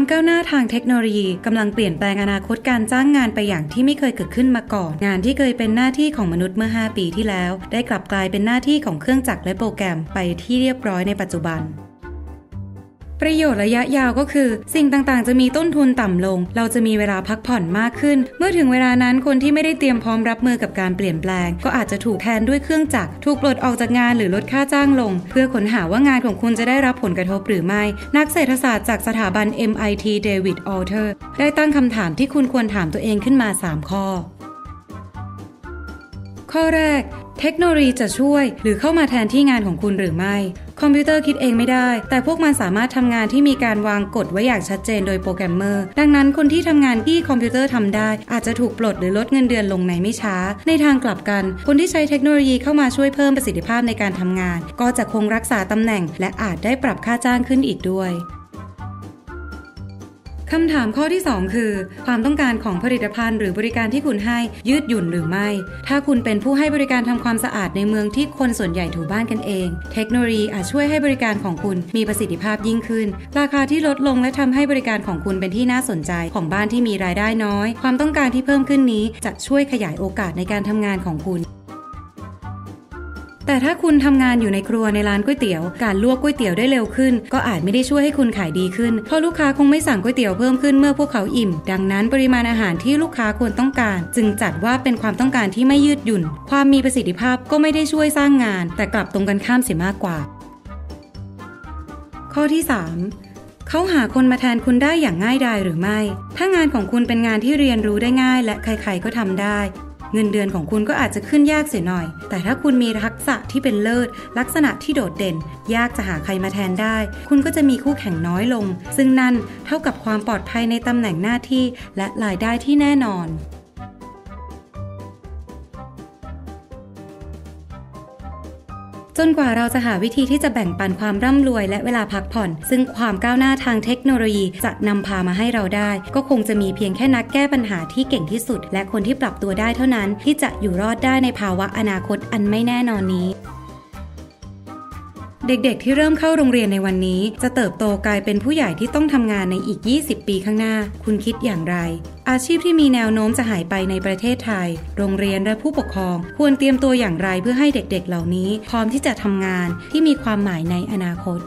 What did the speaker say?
ความก้าวหน้าทางเทคโนโลยีกำลังเปลี่ยนแปลงอนาคตการจ้างงานไปอย่างที่ไม่เคยเกิดขึ้นมาก่อน งานที่เคยเป็นหน้าที่ของมนุษย์เมื่อ 5 ปีที่แล้ว ได้กลับกลายเป็นหน้าที่ของเครื่องจักรและโปรแกรมไปที่เรียบร้อยในปัจจุบัน ประโยชน์ระยะยาวก็คือ สิ่งต่างๆ จะมีต้นทุนต่ำลง เราจะมีเวลาพักผ่อนมากขึ้น เมื่อถึงเวลานั้นคนที่ไม่ได้เตรียมพร้อมรับมือกับการเปลี่ยนแปลง ก็อาจจะถูกแทนด้วยเครื่องจักรถูกปลดออกจากงานหรือลดค่าจ้างลง เพื่อค้นหาว่างานของคุณจะได้รับผลกระทบหรือไม่ นักเศรษฐศาสตร์จากสถาบัน MIT David Autor ได้ตั้งคำถามที่คุณควรถามตัวเองขึ้นมา 3 ข้อ ข้อแรก เทคโนโลยีจะช่วยหรือเข้ามาแทนที่งานของคุณหรือไม่ คอมพิวเตอร์คิดเองไม่ได้ แต่พวกมันสามารถทำงานที่มีการวางกฎไว้อย่างชัดเจนโดยโปรแกรมเมอร์ ดังนั้นคนที่ทำงานที่คอมพิวเตอร์ทำได้ อาจจะถูกปลดหรือลดเงินเดือนลงในไม่ช้า ในทางกลับกัน คนที่ใช้เทคโนโลยีเข้ามาช่วยเพิ่มประสิทธิภาพในการทำงาน ก็จะคงรักษาตำแหน่ง และอาจได้ปรับค่าจ้างขึ้นอีกด้วย คำถามข้อที่ 2 คือ ความต้องการของผลิตภัณฑ์หรือบริการที่คุณให้ยืดหยุ่นหรือไม่ ถ้าคุณเป็นผู้ให้บริการทำความสะอาดในเมืองที่คนส่วนใหญ่ถูบ้านกันเอง เทคโนโลยีอาจช่วยให้บริการของคุณมีประสิทธิภาพยิ่งขึ้น ราคาที่ลดลงและทำให้บริการของคุณเป็นที่น่าสนใจของบ้านที่มีรายได้น้อย ความต้องการที่เพิ่มขึ้นนี้จะช่วยขยายโอกาสในการทำงานของคุณ แต่ถ้าคุณทำงานอยู่ในครัวในร้านก๋วยเตี๋ยวการลวกก๋วยเตี๋ยวได้เร็วขึ้น ก็อาจไม่ได้ช่วยให้คุณขายดีขึ้น เพราะลูกค้าคงไม่สั่งก๋วยเตี๋ยวเพิ่มขึ้นเมื่อพวกเขาอิ่ม ดังนั้นปริมาณอาหารที่ลูกค้าควรต้องการ จึงจัดว่าเป็นความต้องการที่ไม่ยืดหยุ่น ความมีประสิทธิภาพก็ไม่ได้ช่วยสร้างงาน แต่กลับตรงกันข้ามเสียมากกว่า ข้อที่ 3เขาหาคนมาแทนคุณได้อย่างง่ายดายหรือไม่ ถ้างานของคุณเป็นงานที่เรียนรู้ได้ง่ายและใครๆก็ทำได้ เงินเดือนของคุณก็อาจจะขึ้นยากเสียหน่อย แต่ถ้าคุณมีทักษะที่เป็นเลิศ ลักษณะที่โดดเด่น ยากจะหาใครมาแทนได้ คุณก็จะมีคู่แข่งน้อยลง ซึ่งนั่นเท่ากับความปลอดภัยในตำแหน่งหน้าที่ และรายได้ที่แน่นอน จนกว่าเราจะหาวิธีที่จะแบ่งปันความร่ำรวยและเวลาพักผ่อน ซึ่งความก้าวหน้าทางเทคโนโลยีจะนำพามาให้เราได้ ก็คงจะมีเพียงแค่นักแก้ปัญหาที่เก่งที่สุด และคนที่ปรับตัวได้เท่านั้นที่จะอยู่รอดได้ในภาวะอนาคตอันไม่แน่นอนนี้ เด็กๆ ที่เริ่มเข้าโรงเรียนในวันนี้ จะเติบโตกลายเป็นผู้ใหญ่ที่ต้องทำงานในอีก 20 ปีข้างหน้า คุณคิดอย่างไร อาชีพที่มีแนวโน้มจะหายไปในประเทศไทย โรงเรียนและผู้ปกครอง ควรเตรียมตัวอย่างไรเพื่อให้เด็กๆ เหล่านี้ พร้อมที่จะทำงานที่มีความหมายในอนาคต